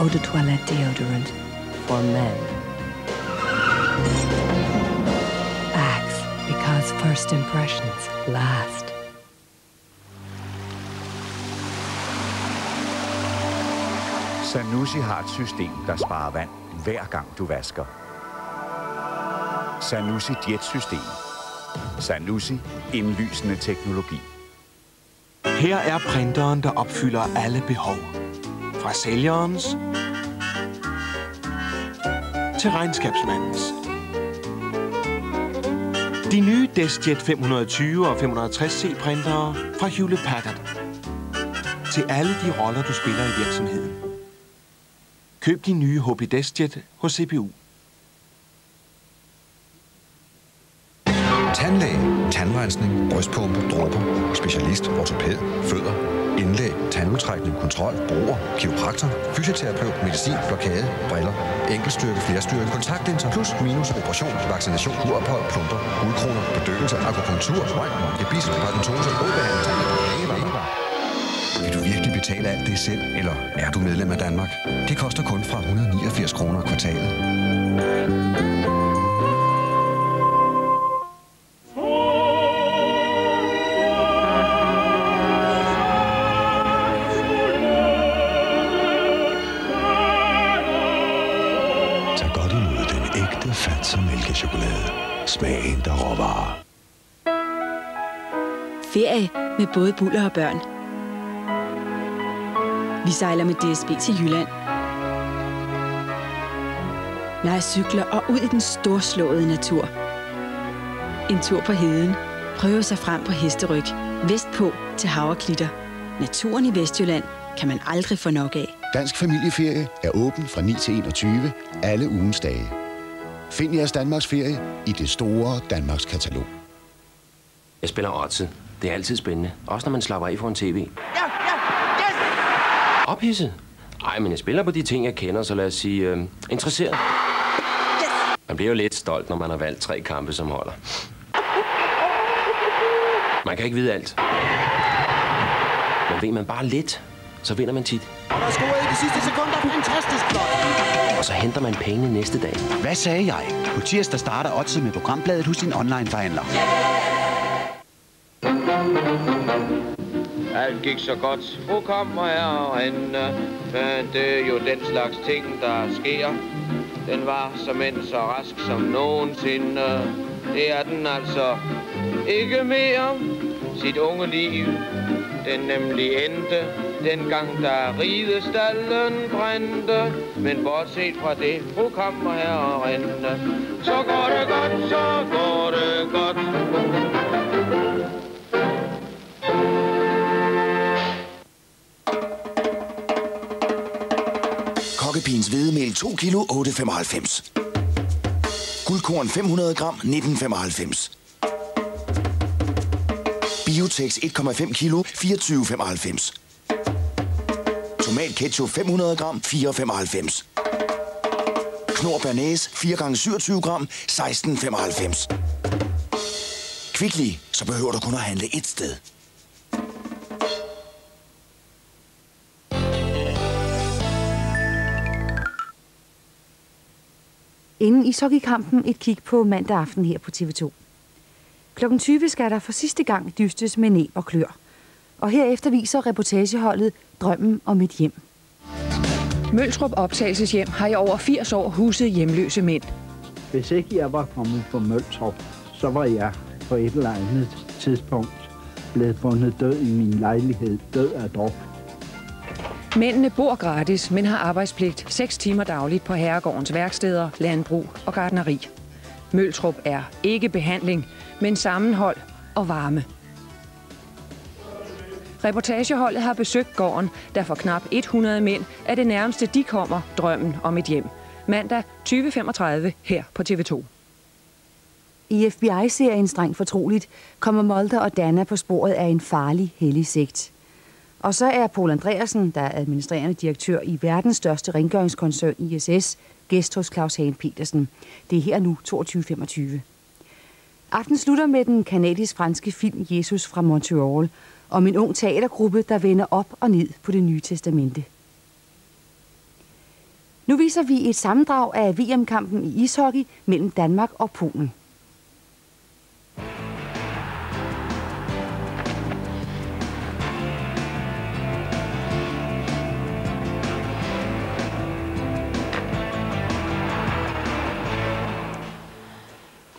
eau de toilette deodorant for men. Axe, because first impressions last. Sanusi har et system, der sparer vand hver gang du vasker. Sanusi Jet-system. Sanusi indlysende teknologi. Her er printeren, der opfylder alle behov. Fra sælgerens til regnskabsmandens. De nye DeskJet 520 og 560C printere fra Hewlett Packard. Til alle de roller, du spiller i virksomheden. Køb din nye HP DeskJet hos CPU. Tandlæge, tandrensning, brystpumpe, dråber, specialist, ortopæd, fødder, indlæg, tandudtrækning, kontrol, bruger, kiropraktor, fysioterapeut, medicin, blokade, briller, enkeltstyrke, flerstyrke, kontaktlinser, plus, minus, operation, vaccination, urophold, plumper, hudkroner, bedøvelse, akupunktur, røg, gebis, paradentose, blodbehandling, tandlæge, vil du virkelig betale alt det selv, eller er du medlem af Danmark? Det koster kun fra 189 kroner kvartalet. Ægte Fatsa mælkechokolade. Smagen, der råvarer. Ferie med både buller og børn. Vi sejler med DSB til Jylland. Leger cykler og ud i den storslåede natur. En tur på heden. Prøve sig frem på hesteryg. Vestpå til Havreklitter. Naturen i Vestjylland kan man aldrig få nok af. Dansk familieferie er åben fra 9 til 21 alle ugens dage. Find jeres Danmarks ferie i det store Danmarks katalog. Jeg spiller Otze. Det er altid spændende. Også når man slapper af for en tv. Ja, ja, yes! Ophidset? Ej, men jeg spiller på de ting, jeg kender, så lad os sige øh, interesseret. Yes! Man bliver jo lidt stolt, når man har valgt tre kampe, som holder. Man kan ikke vide alt. Men ved man bare lidt, så vinder man tit. Og der scorer i de sidste sekunder. Fantastisk flot. Og så henter man pengene næste dag. Hvad sagde jeg? På tirsdag starter Odset med programbladet hos din online-forhandler. Alt gik så godt. Fru kommer herinde. Men det er jo den slags ting, der sker. Den var som end så rask som nogensinde. Det er den altså ikke mere. Sit unge liv, den nemlig endte. Dengang der ridestallen brændte. Men bortset fra det, fru kommer herinde. Så går det godt, så går det godt. Kokkepins hvedemel 2 kilo 8,95. Guldkorn 500 gram 19,95. Biotex 1,5 kilo 24,95. Tomat ketchup 500 gram 4,95. Knor Bernæs 4 gange 27 gram 16,95. Kvickly, så behøver du kun at handle et sted. Inden ishockeykampen et kig på mandag aften her på TV2. Klokken 20 skal der for sidste gang dystes med næb og klør. Og herefter viser reportageholdet Drømmen om et hjem. Møltrup Optagelseshjem har i over 80 år huset hjemløse mænd. Hvis ikke jeg var kommet på Møltrup, så var jeg på et eller andet tidspunkt blevet fundet død i min lejlighed, død af druk. Mændene bor gratis, men har arbejdspligt 6 timer dagligt på herregårdens værksteder, landbrug og gardneri. Møltrup er ikke behandling, men sammenhold og varme. Reportageholdet har besøgt gården, der for knap 100 mænd er det nærmeste de kommer drømmen om et hjem. Mandag 2035 her på TV2. I FBI-serien Strengt Fortroligt kommer Molter og Dana på sporet af en farlig, hellig sigt. Og så er Paul Andreasen, der er administrerende direktør i verdens største rengøringskoncern ISS, gæst hos Claus Hagen Petersen. Det er her nu 22.25. Aften slutter med den kanadisk-franske film Jesus fra Montreal, om en ung teatergruppe, der vender op og ned på det nye testamente. Nu viser vi et sammendrag af VM-kampen i ishockey mellem Danmark og Polen.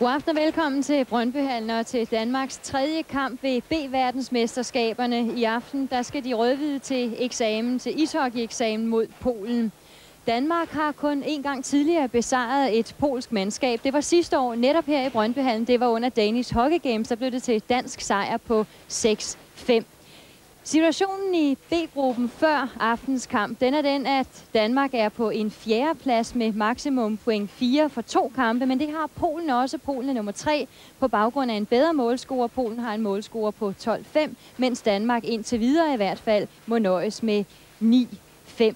God aften og velkommen til Brøndbyhallen og til Danmarks tredje kamp ved B-verdensmesterskaberne. I aften der skal de rødhvide til eksamen, til ishockey-eksamen mod Polen. Danmark har kun en gang tidligere besejret et polsk mandskab. Det var sidste år, netop her i Brøndbyhallen. Det var under Danish Hockey Games, der blev det til dansk sejr på 6-5. Situationen i B-gruppen før aftens kamp, den er den, at Danmark er på en fjerde plads med maksimum point 4 for to kampe, men det har Polen også. Polen er nummer 3 på baggrund af en bedre målscore. Polen har en målscore på 12-5, mens Danmark indtil videre i hvert fald må nøjes med 9-5.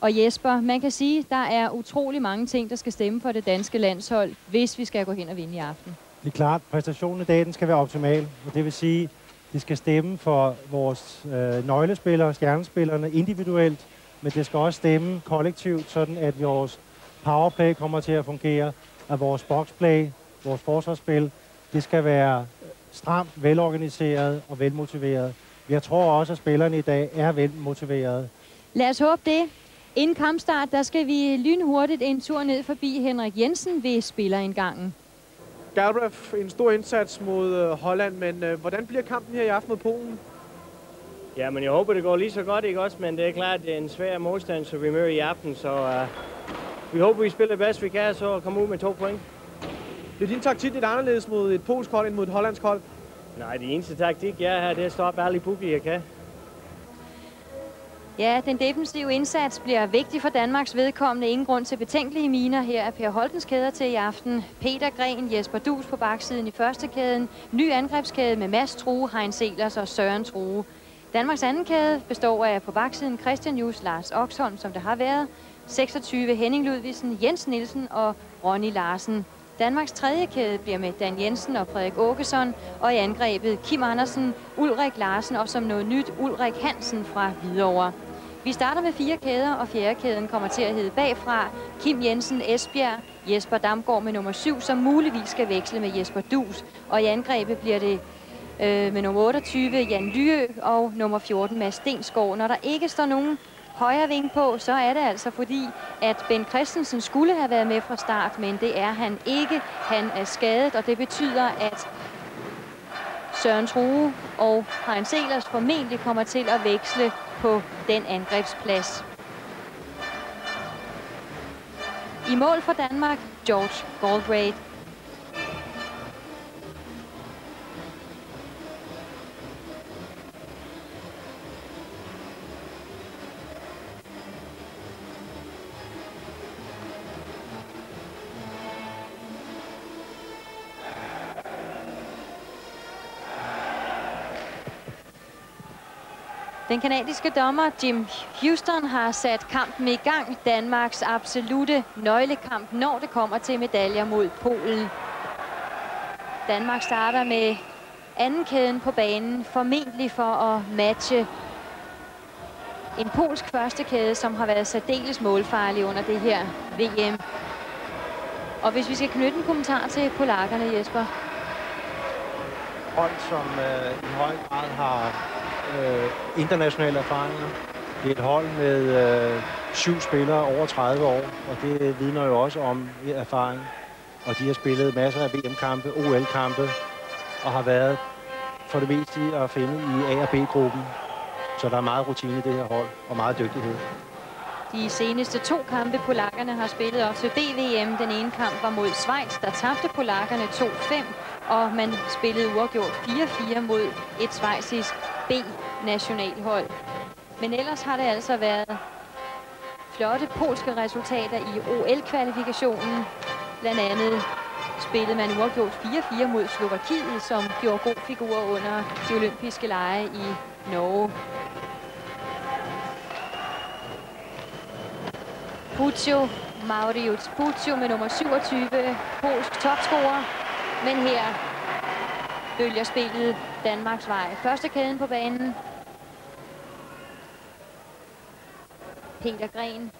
Og Jesper, man kan sige, der er utrolig mange ting, der skal stemme for det danske landshold, hvis vi skal gå hen og vinde i aften. Det er klart, præstationen i dag den skal være optimal, og det vil sige, det skal stemme for vores øh, nøglespillere, stjernespillerne individuelt, men det skal også stemme kollektivt, sådan at vores powerplay kommer til at fungere, at vores boxplay, vores forsvarsspil, det skal være stramt, velorganiseret og velmotiveret. Jeg tror også, at spillerne i dag er velmotiverede. Lad os håbe det. Inden kampstart, der skal vi lynhurtigt en tur ned forbi Henrik Jensen ved spillerindgangen. Galbraith en stor indsats mod øh, Holland, men øh, hvordan bliver kampen her i aften mod Polen? Ja, men jeg håber, det går lige så godt, ikke også? Men det er klart, det er en svær modstand, så vi møder i aften, så uh, vi håber, vi spiller bedst vi kan, så kommer ud med to point. Det er din taktik lidt anderledes mod et polsk hold end mod et hollandsk hold? Nej, det eneste taktik, jeg har her, det er at stoppe alle de jeg kan. Ja, den defensive indsats bliver vigtig for Danmarks vedkommende. Ingen grund til betænkelige miner. Her er Per Holtens kæder til i aften. Peter Gren, Jesper Dus på baksiden i første kæden. Ny angrebskæde med Mads True, Heinz Elers og Søren True. Danmarks anden kæde består af på baksiden Christian Jus, Lars Oxholm, som det har været. 26 Henning Ludvigsen, Jens Nielsen og Ronny Larsen. Danmarks tredje kæde bliver med Dan Jensen og Frederik Åkesson, og i angrebet Kim Andersen, Ulrik Larsen og som noget nyt Ulrik Hansen fra Hvidovre. Vi starter med fire kæder, og fjerdekæden kommer til at hedde bagfra. Kim Jensen Esbjerg, Jesper Damgaard med nummer 7, som muligvis skal veksle med Jesper Dus. Og i angrebet bliver det øh, med nummer 28 Jan Lyø og nummer 14 Mads Stensgaard. Når der ikke står nogen højre ving på, så er det altså fordi, at Ben Christensen skulle have været med fra start, men det er han ikke. Han er skadet, og det betyder, at Søren True og Heinz Elers formentlig kommer til at veksle på den angrebsplads. I mål for Danmark, George Galbraith. Den kanadiske dommer Jim Houston har sat kampen i gang. Danmarks absolute nøglekamp, når det kommer til medaljer mod Polen. Danmark starter med anden kæden på banen, formentlig for at matche en polsk første kæde, som har været særdeles målfarlig under det her VM. Og hvis vi skal knytte en kommentar til polakkerne, Jesper. Hold, som øh, i høj grad har øh, internationale erfaringer. Det er et hold med øh, syv spillere over 30 år, og det vidner jo også om erfaring. Og de har spillet masser af VM-kampe, OL-kampe, og har været for det meste at finde i A- og B-gruppen. Så der er meget rutine i det her hold, og meget dygtighed. De seneste to kampe, polakkerne har spillet op til BVM. Den ene kamp var mod Schweiz, der tabte polakkerne 2-5, og man spillede uafgjort 4-4 mod et schweizisk B-nationalhold. Men ellers har det altså været flotte polske resultater i OL-kvalifikationen. Blandt andet spillede man uafgjort 4-4 mod Slovakiet, som gjorde god figur under de olympiske lege i Norge. Puccio, Maurius Puccio med nummer 27, polsk topscorer. Men her bølger spillet Danmarks vej. Første kæden på banen. Peter Gren